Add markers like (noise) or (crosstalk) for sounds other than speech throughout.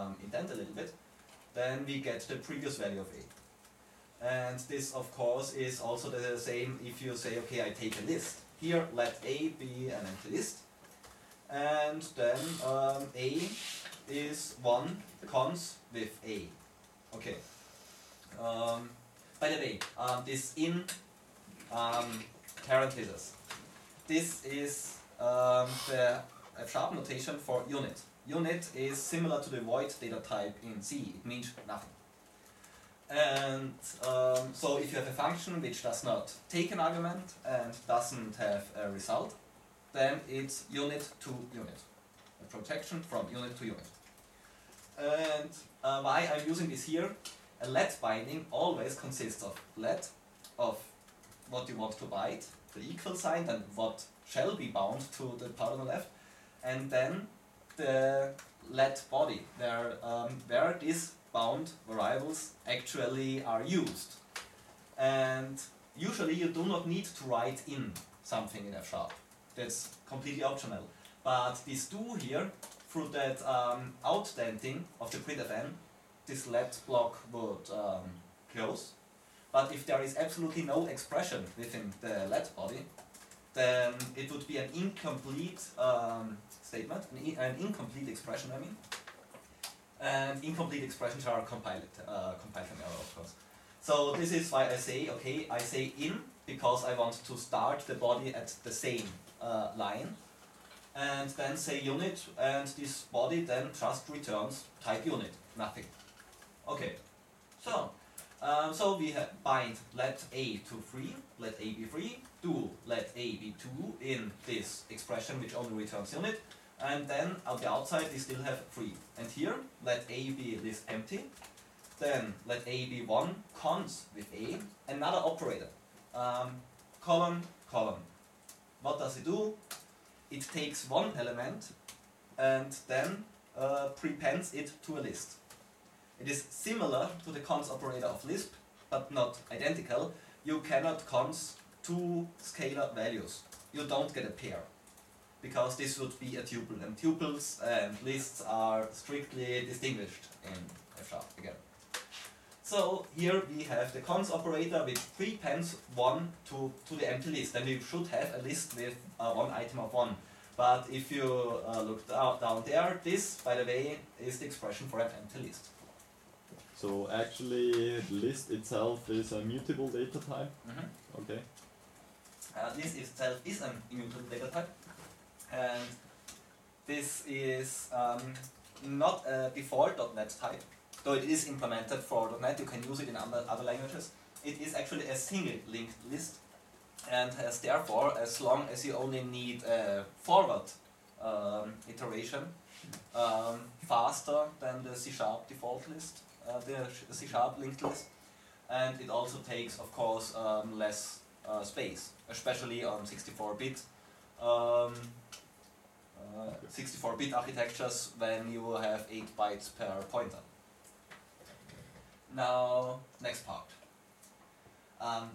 um, indent a little bit, then we get the previous value of a. And this, of course, is also the same if you say, okay, I take a list. Here, let A be an empty list. And then um, A is 1 cons with A. Okay. Um, by the way, um, this in um, parentheses, this is um, the F sharp notation for unit. Unit is similar to the void data type in C. It means nothing. And um, so if you have a function which does not take an argument and doesn't have a result, then it's unit to unit. A projection from unit to unit. And uh, why I'm using this here, a let binding always consists of let, of what you want to bind, the equal sign, and what shall be bound to the part on the left, and then the let body, where, um, where these bound variables actually are used. And usually you do not need to write in something in F sharp. That's completely optional. But these do here, through that um, outdenting of the printfn, this let block would um, close. But if there is absolutely no expression within the let body, then it would be an incomplete um, statement, an, an, incomplete expression, I mean. And incomplete expressions are compiled, uh, compiled error, of course. So this is why I say, okay, I say in because I want to start the body at the same uh, line, and then say unit, and this body then just returns type unit, nothing. Okay, so um, so we have bind let a to 3, let a be 3, do let a be 2 in this expression which only returns unit, and then on the outside we still have 3. And here let a be this empty, then let a be 1 cons with a, another operator, um, column, column. What does it do? It takes one element and then uh, prepends it to a list. It is similar to the cons operator of Lisp, but not identical. You cannot cons two scalar values. You don't get a pair, because this would be a tuple, and tuples and lists are strictly distinguished in F sharp again. So here we have the cons operator which prepends one to, to the empty list, and we should have a list with uh, one item of one. But if you uh, look down, down there, this, by the way, is the expression for an empty list. So actually, list itself is a mutable data type. Mm -hmm. Okay. Uh, list itself is a immutable data type, and this is um, not a default .NET type, though it is implemented for .NET. You can use it in other other languages. It is actually a single linked list, and has therefore, as long as you only need a forward um, iteration, um, faster than the C sharp default list uh, the C sharp linked list, and it also takes, of course, um, less uh, space, especially on 64-bit. 64-bit um, uh, architectures when you will have 8 bytes per pointer. Now, next part. Um,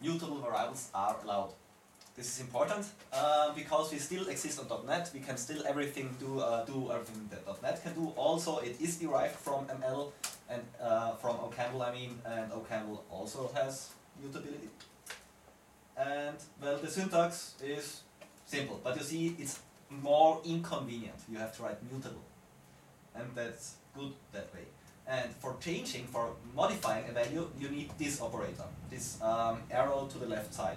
mutable variables are allowed. This is important uh, because we still exist on .NET. We can still everything do uh, do everything that .NET can do. Also, it is derived from ML and uh, from OCaml. I mean, and OCaml also has mutability. And well, the syntax is simple, but you see, it's more inconvenient. You have to write mutable, and that's good that way. And for changing, for modifying a value, you need this operator, this um, arrow to the left side.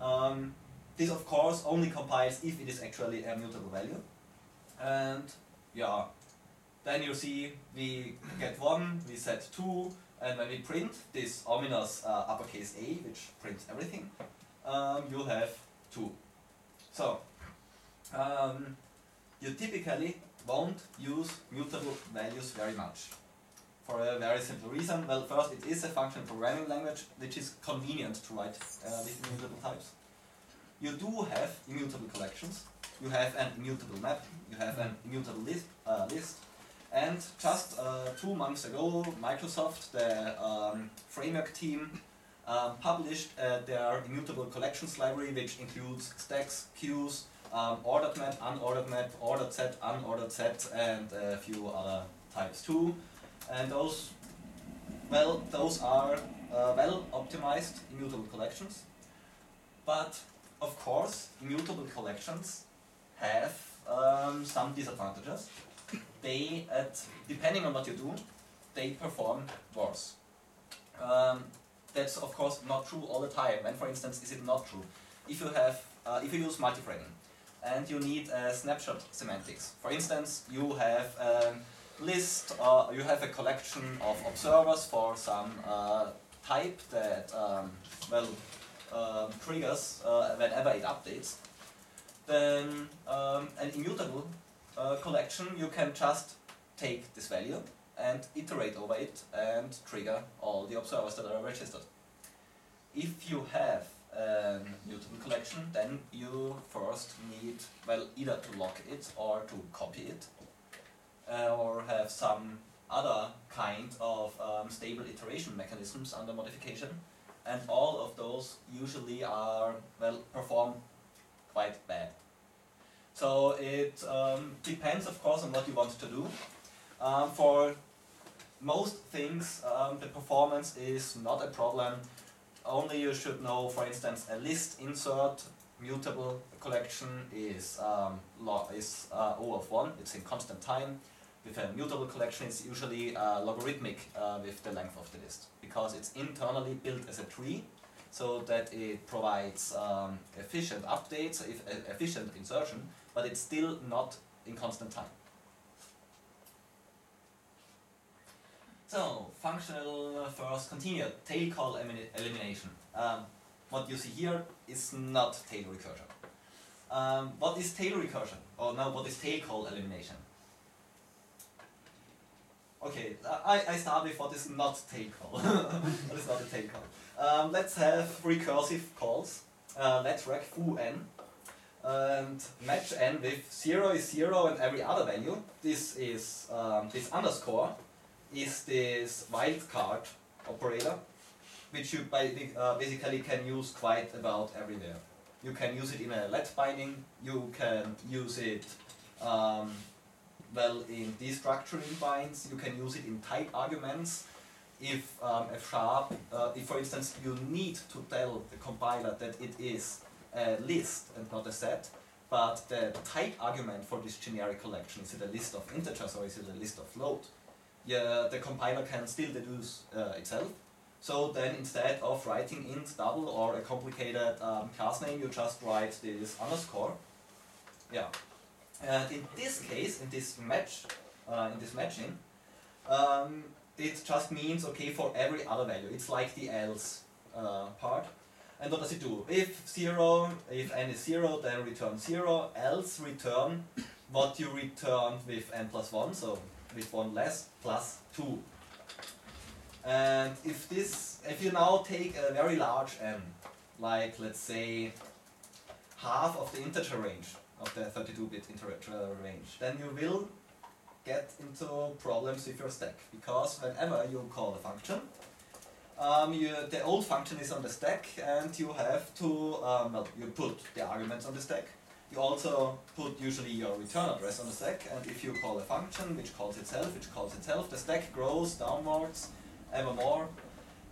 Um, this of course only compiles if it is actually a mutable value. And yeah, then you see we get 1, we set 2, and when we print this ominous uh, uppercase A, which prints everything, um, you have 2. So, um, you typically won't use mutable values very much. For a very simple reason. Well, first, it is a function programming language which is convenient to write uh, with immutable types. You do have immutable collections. You have an immutable map. You have an immutable list. Uh, list. And just uh, two months ago, Microsoft, the um, framework team, um, published uh, their immutable collections library, which includes stacks, queues, um, ordered map, unordered map, ordered set, unordered set, and a few other types too, and those, well, those are uh, well optimized immutable collections. But of course, immutable collections have um, some disadvantages. They, at depending on what you do, they perform worse. Um, that's of course not true all the time. And for instance, is it not true? If you have, uh, if you use multithreading, and you need a snapshot semantics. For instance, you have a list, or you have a collection of observers for some uh, type that, um, well, um, triggers uh, whenever it updates. Then um, an immutable uh, collection, you can just take this value and iterate over it and trigger all the observers that are registered. If you have a mutable collection, then you first need, well, either to lock it or to copy it, uh, or have some other kind of um, stable iteration mechanisms under modification, and all of those usually are, well, perform quite bad. So it um, depends, of course, on what you want to do. Um, for most things, um, the performance is not a problem. Only you should know, for instance, a list insert mutable collection is um, is uh, O of one. It's in constant time. With a mutable collection, it's usually uh, logarithmic uh, with the length of the list because it's internally built as a tree, so that it provides um, efficient updates, if, efficient insertion, but it's still not in constant time. So, functional first continued tail call elimination. Um, what you see here is not tail recursion. Um, what is tail recursion? Or no, what is tail call elimination? Okay, I, I start with what is not tail call. (laughs) what is not a tail call? Um, let's have recursive calls. Uh, let's rec foo n and match n with 0 is 0 and every other value. This is um, this underscore is this wildcard operator, which you uh, basically can use quite about everywhere. You can use it in a let binding, you can use it um, well in destructuring binds, you can use it in type arguments. If um, sharp, uh, if for instance you need to tell the compiler that it is a list and not a set, but the type argument for this generic collection, is it a list of integers or is it a list of float? yeah, the compiler can still deduce uh, itself. So then instead of writing int double or a complicated um, class name, you just write this underscore. Yeah. And in this case, in this match, uh, in this matching, um, it just means, okay, for every other value. It's like the else uh, part. And what does it do? If 0, if n is 0, then return 0, else return what you returned with n plus 1, so with one less plus 2. And if this, if you now take a very large n, like let's say half of the integer range of the 32-bit integer range, then you will get into problems with your stack because whenever you call a function, um, you, the old function is on the stack and you have to, um, well, you put the arguments on the stack you also put usually your return address on the stack, and if you call a function which calls itself, which calls itself, the stack grows downwards ever more,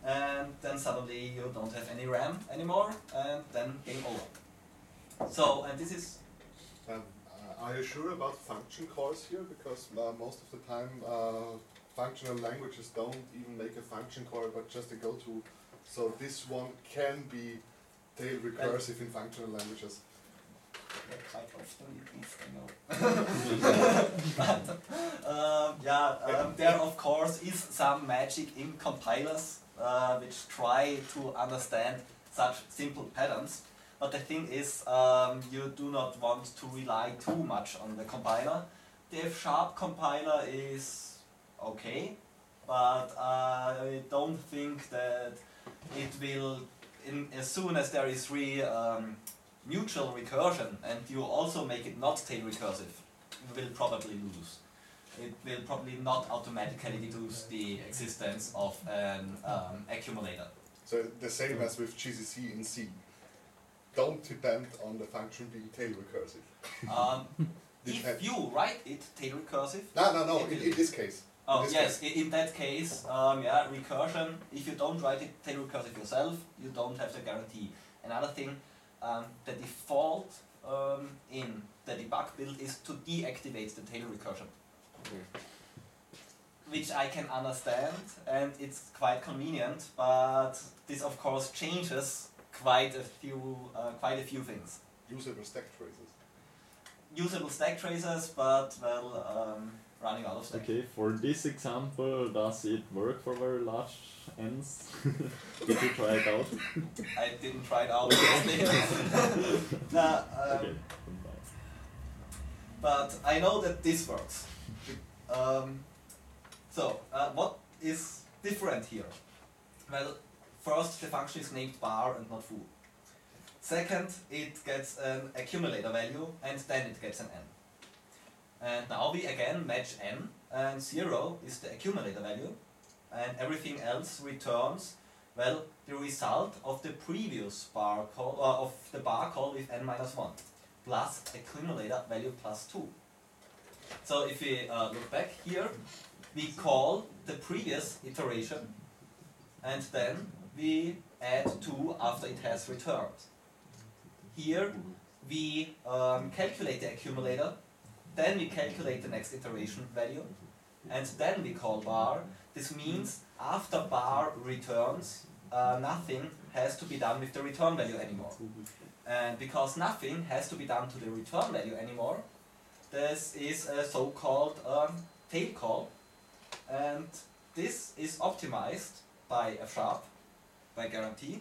and then suddenly you don't have any RAM anymore, and then game over. So, and this is. Um, uh, are you sure about function calls here? Because uh, most of the time, uh, functional languages don't even make a function call, but just a go to. So this one can be tail recursive in functional languages quite often, at least I know. but, um, (laughs) yeah, um, there of course is some magic in compilers uh, which try to understand such simple patterns. But the thing is, um, you do not want to rely too much on the compiler. The F-sharp compiler is okay, but I don't think that it will, in, as soon as there is re, um, mutual recursion and you also make it not tail recursive, you will probably lose. It will probably not automatically deduce the existence of an um, accumulator. So the same as with GCC in C. Don't depend on the function being tail recursive. (laughs) Um, (laughs) If you write it tail recursive, No, no, no. In, in this case. Oh this yes, i- in that case, um, yeah, recursion. If you don't write it tail recursive yourself, you don't have the guarantee. Another thing, um, the default um, in the debug build is to deactivate the tail recursion, Okay. which I can understand, and it's quite convenient. But this, of course, changes quite a few, uh, quite a few things. Usable stack traces. Usable stack traces, but well, um, running out of stack. Okay, for this example, does it work for very large ends? (laughs) Did you try it out? (laughs) I didn't try it out. honestly. (laughs) Nah, um, okay. but I know that this works. Um, so, uh, what is different here? Well, first, the function is named bar and not foo. Second, it gets an accumulator value, and then it gets an n. And now we again match n, and 0 is the accumulator value, and everything else returns, well, the result of the previous bar call, uh, of the bar call with n minus 1 plus accumulator value plus 2. So if we uh, look back here, we call the previous iteration and then we add 2 after it has returned. Here we um, calculate the accumulator, then we calculate the next iteration value, and then we call bar. This means after bar returns, uh, nothing has to be done with the return value anymore. And because nothing has to be done to the return value anymore, this is a so-called um, tail call. And this is optimized by F sharp, by guarantee,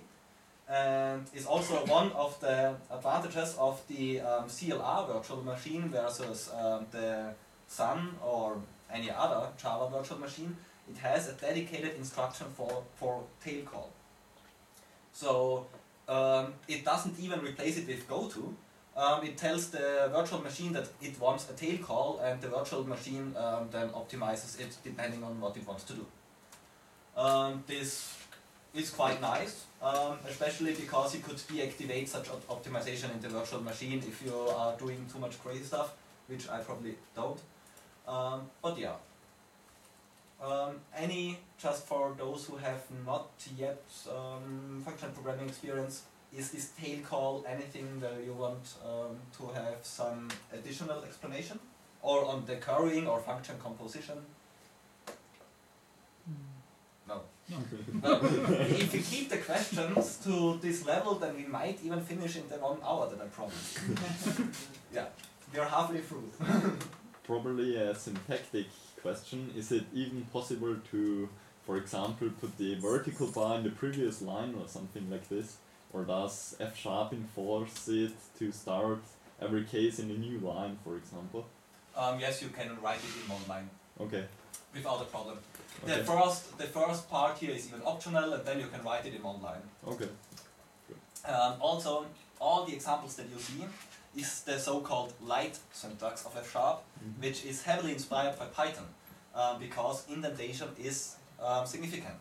and is also one of the advantages of the um, CLR virtual machine versus um, the Sun or any other Java virtual machine. It has a dedicated instruction for, for tail call. So um, it doesn't even replace it with goto. Um, it tells the virtual machine that it wants a tail call, and the virtual machine um, then optimizes it depending on what it wants to do. Um, this is quite nice, um, especially because you could deactivate such op- optimization in the virtual machine if you are doing too much crazy stuff, which I probably don't. Um, but yeah. Um, any, just for those who have not yet um, function programming experience, is this tail call anything that you want um, to have some additional explanation? Or on the currying or function composition? No. If you keep the questions to this level, then we might even finish in the one hour that I promised. (laughs) yeah, we are halfway through. Probably a syntactic question. Is it even possible to, for example, put the vertical bar in the previous line or something like this? Or does F sharp enforce it to start every case in a new line, for example? Um, yes, you can write it in one line Okay. Without a problem. Okay. The first, the first part here is even optional, and then you can write it in one line. Okay. Um, also, all the examples that you see is the so-called light syntax of F sharp, Mhm. which is heavily inspired by Python, um, because indentation is um, significant.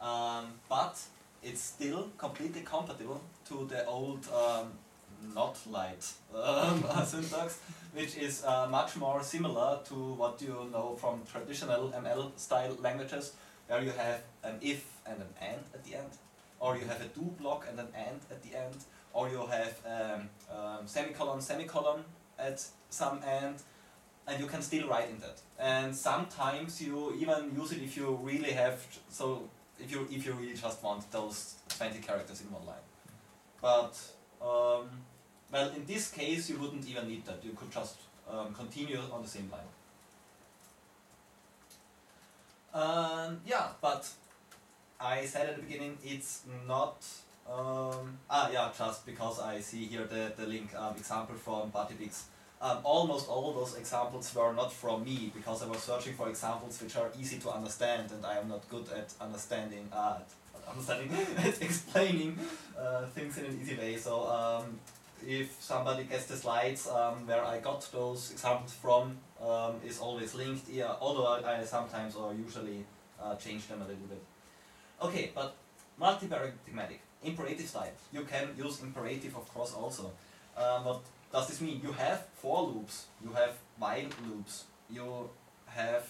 Um, but it's still completely compatible to the old um, not light (laughs) um, (laughs) syntax, which is uh, much more similar to what you know from traditional ML style languages, where you have an if and an and at the end, or you have a do block and an and at the end, or you have um, um, semicolon semicolon at some end, and you can still write in that. And sometimes you even use it if you really have so if you if you really just want those twenty characters in one line. But um, well, in this case, you wouldn't even need that. You could just um, continue on the same line. Um, yeah, but I said at the beginning it's not. Um, ah, yeah, just because I see here the, the link um, example from Batibix. Um, almost all those examples were not from me because I was searching for examples which are easy to understand, and I am not good at understanding, uh, understanding, (laughs) explaining uh, things in an easy way. So um, if somebody gets the slides um, where I got those examples from, um, is always linked. Yeah, although I, sometimes or usually uh, change them a little bit. Okay, but multi-paradigmatic, imperative style. You can use imperative, of course, also. Um, what does this mean you have for loops, you have while loops, you have